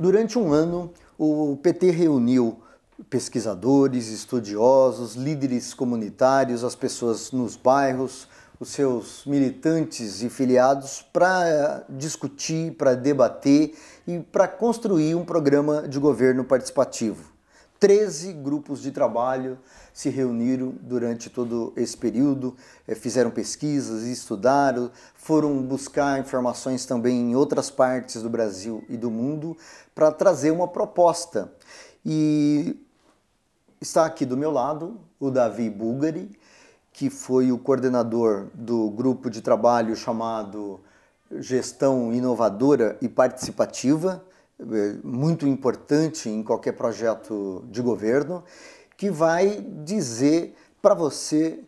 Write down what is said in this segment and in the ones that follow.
Durante um ano, o PT reuniu pesquisadores, estudiosos, líderes comunitários, as pessoas nos bairros, os seus militantes e filiados para discutir, para debater e para construir um programa de governo participativo. Treze grupos de trabalho se reuniram durante todo esse período, eh, fizeram pesquisas, estudaram, foram buscar informações também em outras partes do Brasil e do mundo para trazer uma proposta. E está aqui do meu lado o Davi Bulgari, que foi o coordenador do grupo de trabalho chamado Gestão Inovadora e Participativa, muito importante em qualquer projeto de governo, que vai dizer para você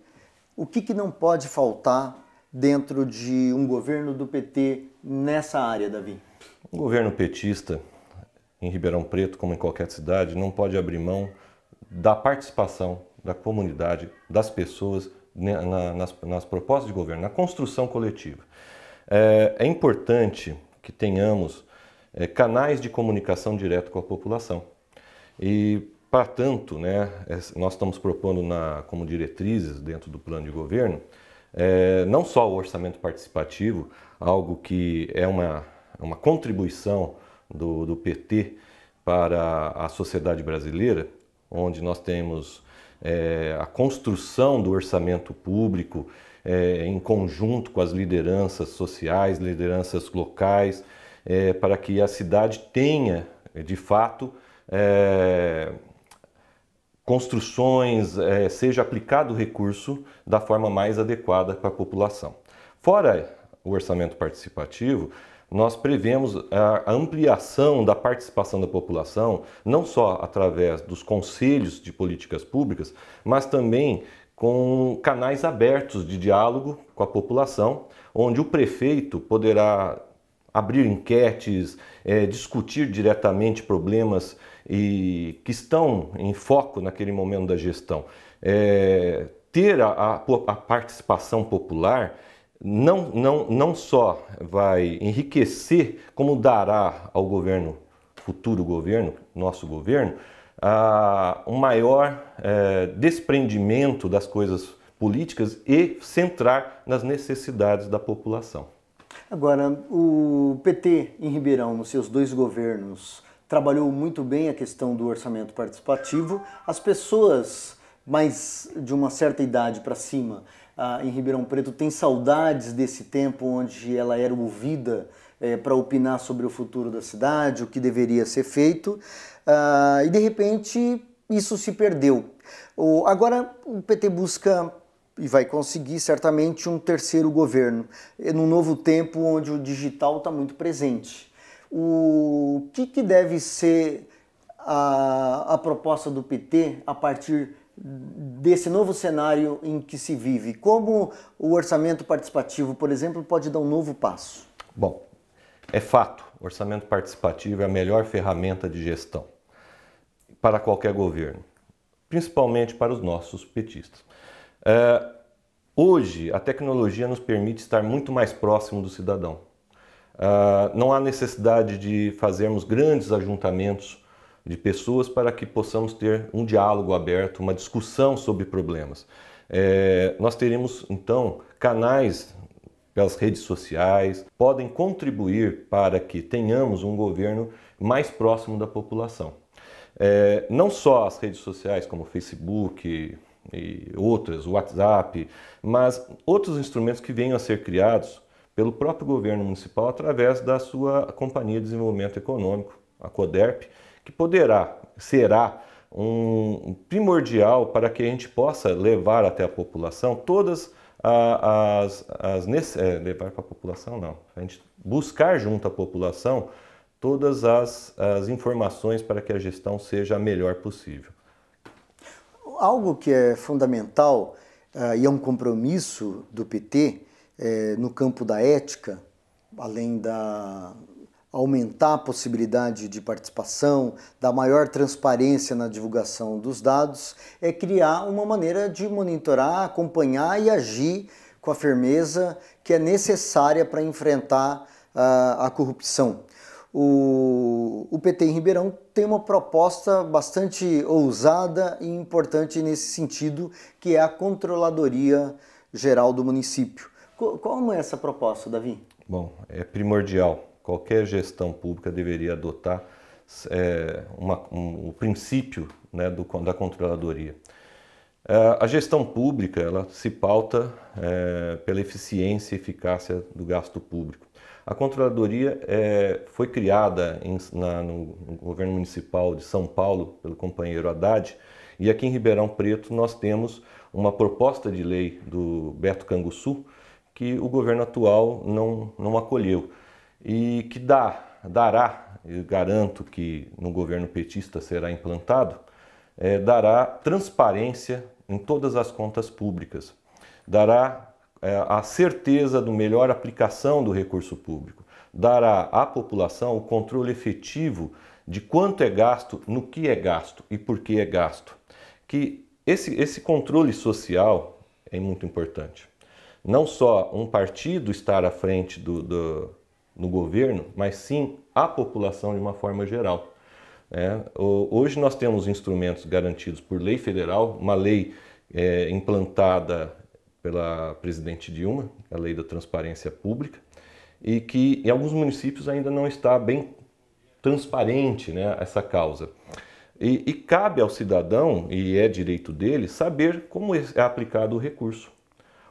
o que, que não pode faltar dentro de um governo do PT nessa área, Davi. Um governo petista em Ribeirão Preto, como em qualquer cidade, não pode abrir mão da participação da comunidade, das pessoas na, nas, nas, propostas de governo, na construção coletiva. É, é importante que tenhamos é, canais de comunicação direto com a população. E, para tanto, né, é, nós estamos propondo na, como diretrizes dentro do plano de governo, é, não só o orçamento participativo, algo que é uma, uma contribuição do, do PT para a sociedade brasileira, onde nós temos é, a construção do orçamento público é, em conjunto com as lideranças sociais, lideranças locais, é, para que a cidade tenha, de fato, é, construções, é, seja aplicado o recurso da forma mais adequada para a população. Fora o orçamento participativo, nós prevemos a ampliação da participação da população, não só através dos conselhos de políticas públicas, mas também com canais abertos de diálogo com a população, onde o prefeito poderá abrir enquetes, é, discutir diretamente problemas e, que estão em foco naquele momento da gestão. É, ter a, a, a participação popular não, não, não só vai enriquecer, como dará ao governo, futuro governo, nosso governo, uh, um maior uh, desprendimento das coisas políticas e centrar nas necessidades da população. Agora, o PT em Ribeirão, nos seus dois governos, trabalhou muito bem a questão do orçamento participativo. As pessoas mais de uma certa idade para cima ah, em Ribeirão Preto tem saudades desse tempo onde ela era ouvida é, para opinar sobre o futuro da cidade, o que deveria ser feito, ah, e de repente isso se perdeu. Agora o PT busca e vai conseguir certamente um terceiro governo, num novo tempo onde o digital está muito presente. O que, que deve ser a, a proposta do PT a partir desse novo cenário em que se vive? Como o orçamento participativo, por exemplo, pode dar um novo passo? Bom, é fato, orçamento participativo é a melhor ferramenta de gestão para qualquer governo, principalmente para os nossos petistas. É, hoje, a tecnologia nos permite estar muito mais próximo do cidadão. É, não há necessidade de fazermos grandes ajuntamentos de pessoas para que possamos ter um diálogo aberto, uma discussão sobre problemas. É, nós teremos então canais pelas redes sociais, podem contribuir para que tenhamos um governo mais próximo da população. É, não só as redes sociais como Facebook e outras, o WhatsApp, mas outros instrumentos que venham a ser criados pelo próprio governo municipal através da sua Companhia de Desenvolvimento Econômico, a CODERP, que poderá, será um primordial para que a gente possa levar até a população todas as, as, é, levar para a população não, a gente buscar junto à população todas as, as informações para que a gestão seja a melhor possível. Algo que é fundamental uh, e é um compromisso do PT é, no campo da ética, além da, aumentar a possibilidade de participação, dar maior transparência na divulgação dos dados, é criar uma maneira de monitorar, acompanhar e agir com a firmeza que é necessária para enfrentar uh, a corrupção. O, o PT em Ribeirão tem uma proposta bastante ousada e importante nesse sentido, que é a Controladoria Geral do Município. Como é essa proposta, Davi? Bom, é primordial. Qualquer gestão pública deveria adotar é, uma, um, o princípio né, do, da controladoria. É, a gestão pública ela se pauta é, pela eficiência e eficácia do gasto público. A controladoria é, foi criada em, na, no, no, governo municipal de São Paulo pelo companheiro Haddad e aqui em Ribeirão Preto nós temos uma proposta de lei do Beto Canguçu que o governo atual não, não acolheu e que dá, dará, eu garanto que no governo petista será implantado, é, dará transparência em todas as contas públicas, dará a certeza do melhor aplicação do recurso público, dará à população o controle efetivo de quanto é gasto, no que é gasto e por que é gasto. Que esse, esse controle social é muito importante. Não só um partido estar à frente do, do no governo, mas sim a população de uma forma geral. É, hoje nós temos instrumentos garantidos por lei federal, uma lei é, implantada pela presidente Dilma, a lei da transparência pública, e que em alguns municípios ainda não está bem transparente né, essa causa. E, e cabe ao cidadão, e é direito dele, saber como é aplicado o recurso.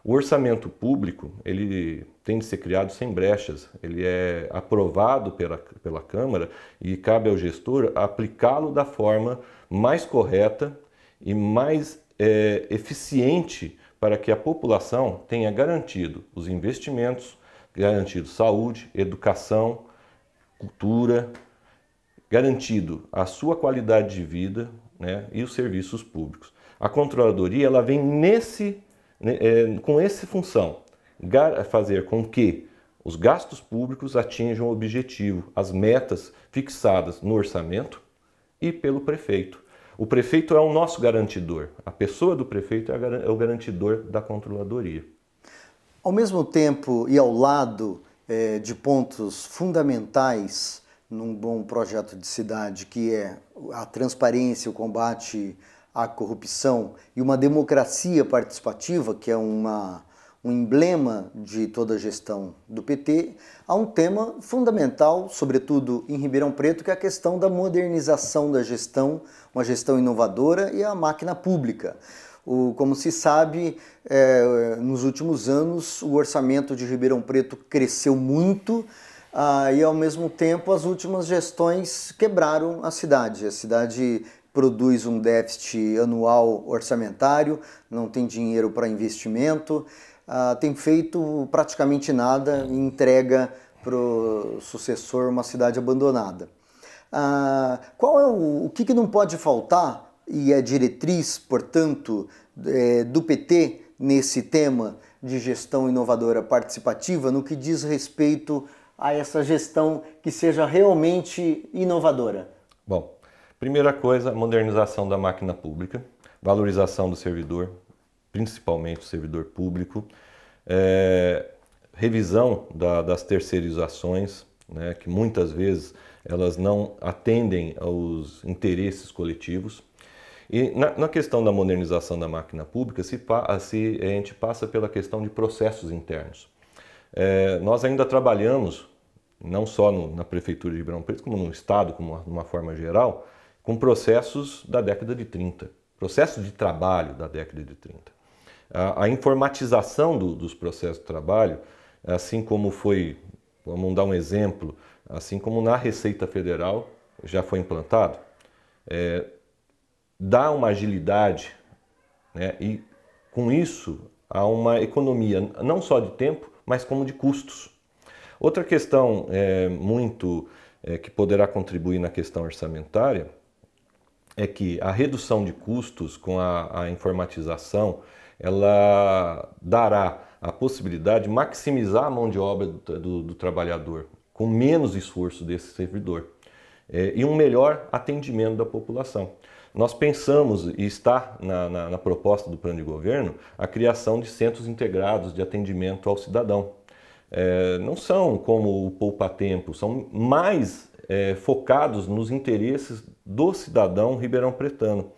O orçamento público ele tem de ser criado sem brechas, ele é aprovado pela, pela Câmara e cabe ao gestor aplicá-lo da forma mais correta e mais é, eficiente para que a população tenha garantido os investimentos, garantido saúde, educação, cultura, garantido a sua qualidade de vida né, e os serviços públicos. A controladoria ela vem nesse né, é, com essa função, fazer com que os gastos públicos atinjam o objetivo, as metas fixadas no orçamento e pelo prefeito. O prefeito é o nosso garantidor, a pessoa do prefeito é, é o garantidor da controladoria. Ao mesmo tempo e ao lado é, de pontos fundamentais num bom projeto de cidade, que é a transparência, o combate à corrupção e uma democracia participativa, que é uma, um emblema de toda a gestão do PT, há um tema fundamental, sobretudo em Ribeirão Preto, que é a questão da modernização da gestão, uma gestão inovadora e a máquina pública. O, como se sabe, é, nos últimos anos o orçamento de Ribeirão Preto cresceu muito ah, e, ao mesmo tempo, as últimas gestões quebraram a cidade. A cidade produz um déficit anual orçamentário, não tem dinheiro para investimento, uh, tem feito praticamente nada e entrega para o sucessor uma cidade abandonada. Uh, qual é o, o que, que, não pode faltar e é diretriz, portanto, é, do PT nesse tema de gestão inovadora participativa no que diz respeito a essa gestão que seja realmente inovadora? Bom, Primeira coisa, modernização da máquina pública, valorização do servidor, principalmente o servidor público, é, revisão da, das terceirizações, né, que muitas vezes elas não atendem aos interesses coletivos. E na, na questão da modernização da máquina pública, se, se, a gente passa pela questão de processos internos. É, nós ainda trabalhamos, não só no, na Prefeitura de Ribeirão Preto, como no Estado, como uma, uma forma geral, com processos da década de 30, processos de trabalho da década de 30. A, a informatização do, dos processos de trabalho, assim como foi, vamos dar um exemplo, assim como na Receita Federal já foi implantado, é, dá uma agilidade né, e com isso há uma economia não só de tempo, mas como de custos. Outra questão é, muito é, que poderá contribuir na questão orçamentária é que a redução de custos com a, a informatização ela dará a possibilidade de maximizar a mão de obra do, do, do trabalhador, com menos esforço desse servidor, é, e um melhor atendimento da população. Nós pensamos, e está na, na, na, proposta do plano de governo, a criação de centros integrados de atendimento ao cidadão. É, não são como o Poupa Tempo, são mais é, focados nos interesses do cidadão ribeirão pretano.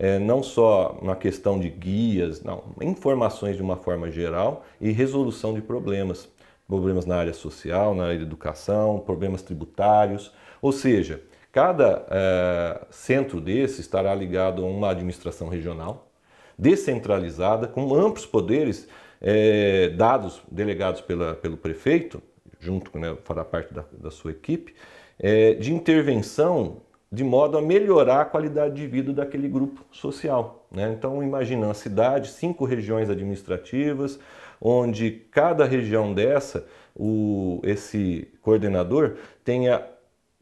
É, não só na questão de guias, não, informações de uma forma geral e resolução de problemas. Problemas na área social, na área de educação, problemas tributários. Ou seja, cada é, centro desse estará ligado a uma administração regional, descentralizada, com amplos poderes é, dados, delegados pela, pelo prefeito, junto com né, fará parte da, da sua equipe, é, de intervenção de modo a melhorar a qualidade de vida daquele grupo social. Né? Então, imagina uma cidade, cinco regiões administrativas, onde cada região dessa, o, esse coordenador tenha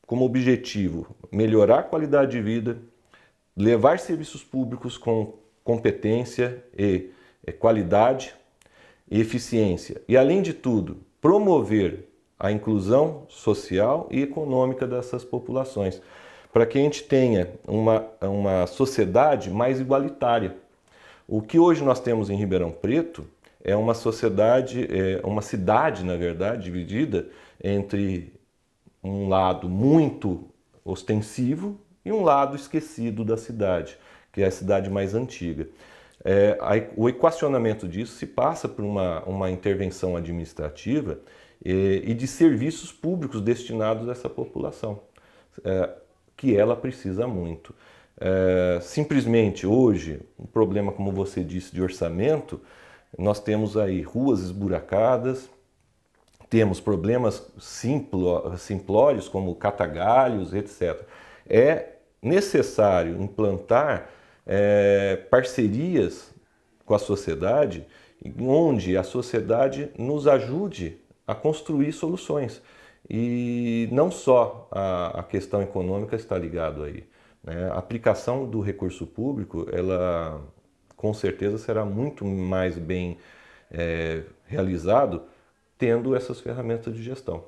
como objetivo melhorar a qualidade de vida, levar serviços públicos com competência e qualidade e eficiência. E, além de tudo, promover a inclusão social e econômica dessas populações, para que a gente tenha uma, uma sociedade mais igualitária. O que hoje nós temos em Ribeirão Preto é uma sociedade, é uma cidade, na verdade, dividida entre um lado muito ostensivo e um lado esquecido da cidade, que é a cidade mais antiga. É, a, o equacionamento disso se passa por uma, uma intervenção administrativa e, e, de serviços públicos destinados a essa população, é, que ela precisa muito. É, simplesmente hoje, um problema, como você disse, de orçamento, nós temos aí ruas esburacadas, temos problemas simplo, simplórios como catagalhos, etc. É necessário implantar é, parcerias com a sociedade, onde a sociedade nos ajude a construir soluções. E não só a, a questão econômica está ligado aí. Né? A aplicação do recurso público, ela com certeza será muito mais bem é, realizado tendo essas ferramentas de gestão.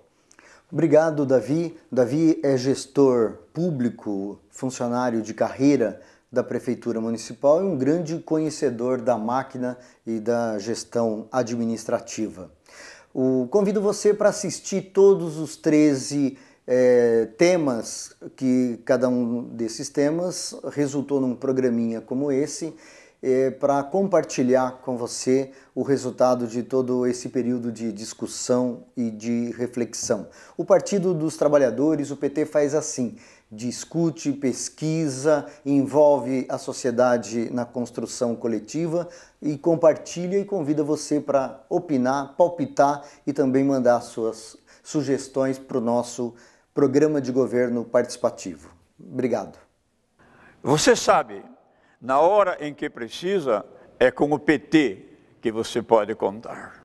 Obrigado, Davi. Davi é gestor público, funcionário de carreira da Prefeitura Municipal e um grande conhecedor da máquina e da gestão administrativa. O, convido você para assistir todos os 13 é, temas, que cada um desses temas resultou num programinha como esse, é, para compartilhar com você o resultado de todo esse período de discussão e de reflexão. O Partido dos Trabalhadores, o PT, faz assim discute, pesquisa, envolve a sociedade na construção coletiva e compartilha e convida você para opinar, palpitar e também mandar suas sugestões para o nosso programa de governo participativo. Obrigado. Você sabe, na hora em que precisa, é com o PT que você pode contar.